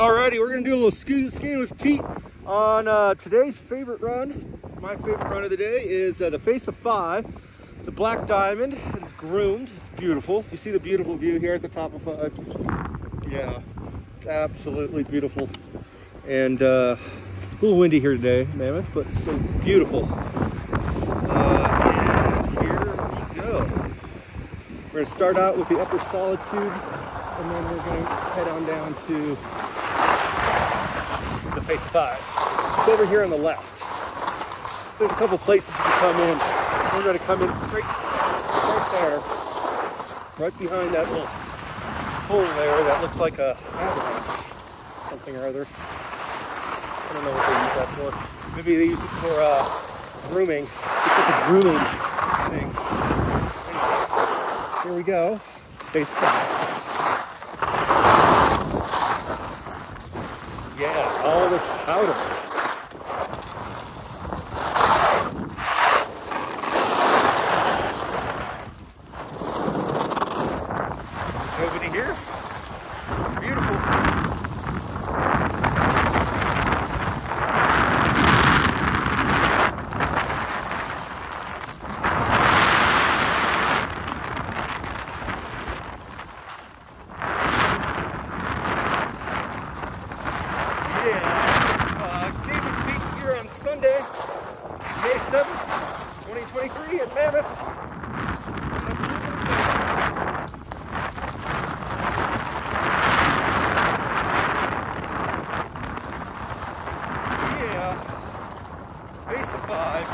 Alrighty, we're gonna do a little skiing with Pete on uh, today's favorite run. My favorite run of the day is uh, the Face of Five. It's a black diamond, it's groomed, it's beautiful. You see the beautiful view here at the top of Five? Yeah, it's absolutely beautiful. And uh, a little windy here today, Mammoth, but still beautiful. Uh, and here we go. We're gonna start out with the upper solitude and then we're gonna head on down to the face five. It's over here on the left. There's a couple places can come in. We're gonna come in straight right there, right behind that little hole there that looks like a avalanche, something or other. I don't know what they use that for. Maybe they use it for uh, grooming. It's like a grooming thing. Here we go. Face five. Yeah, all this powder. Nobody here. Beautiful. Yeah, uh, Stephen Peak Sunday, May 7th, 2023 at Mammoth. Yeah, base of five.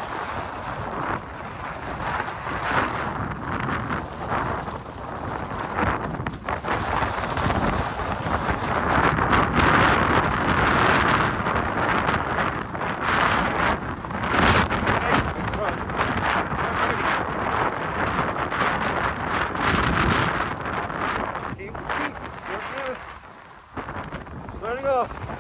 Nice good run. Alrighty.